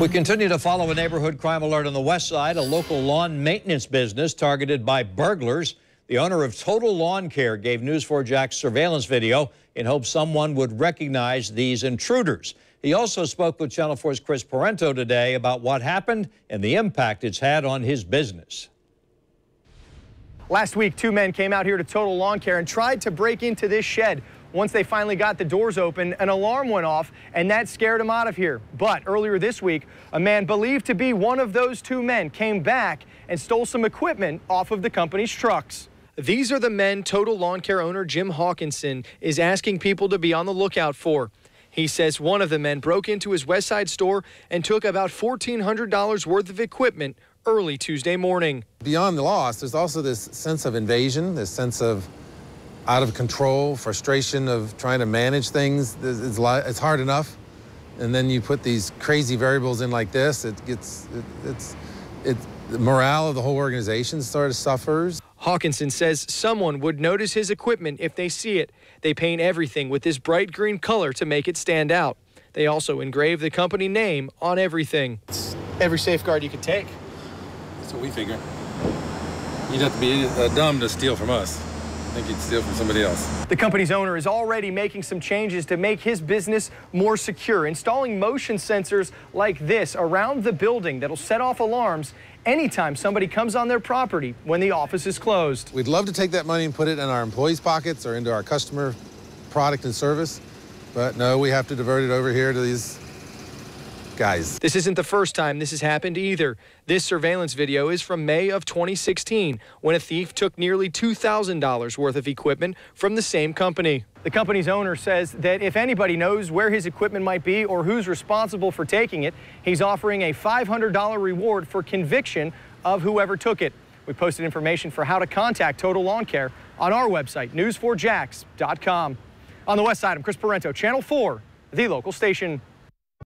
We continue to follow a neighborhood crime alert on the west side, a local lawn maintenance business targeted by burglars. The owner of Total Lawn Care gave News4JAX surveillance video in hopes someone would recognize these intruders. He also spoke with Channel 4's Chris Parenteau today about what happened and the impact it's had on his business. Last week, two men came out here to Total Lawn Care and tried to break into this shed. Once they finally got the doors open, an alarm went off, and that scared them out of here. But earlier this week, a man believed to be one of those two men came back and stole some equipment off of the company's trucks. These are the men Total Lawn Care owner Jim Hawkinson is asking people to be on the lookout for. He says one of the men broke into his West Side store and took about $1,400 worth of equipment early Tuesday morning. Beyond the loss, there's also this sense of invasion, this sense of out of control, frustration of trying to manage things. It's, it's hard enough. And then you put these crazy variables in like this, it gets, it, it's, it, the morale of the whole organization sort of suffers. Hawkinson says someone would notice his equipment if they see it. They paint everything with this bright green color to make it stand out. They also engrave the company name on everything. It's every safeguard you could take. That's what we figure. You'd have to be uh, dumb to steal from us think he'd steal from somebody else. The company's owner is already making some changes to make his business more secure, installing motion sensors like this around the building that'll set off alarms anytime somebody comes on their property when the office is closed. We'd love to take that money and put it in our employees' pockets or into our customer product and service, but no, we have to divert it over here to these guys. This isn't the first time this has happened either. This surveillance video is from May of 2016 when a thief took nearly $2,000 worth of equipment from the same company. The company's owner says that if anybody knows where his equipment might be or who's responsible for taking it, he's offering a $500 reward for conviction of whoever took it. We posted information for how to contact Total Lawn Care on our website, news4jax.com. On the west side, I'm Chris Parenteau, Channel 4, the local station.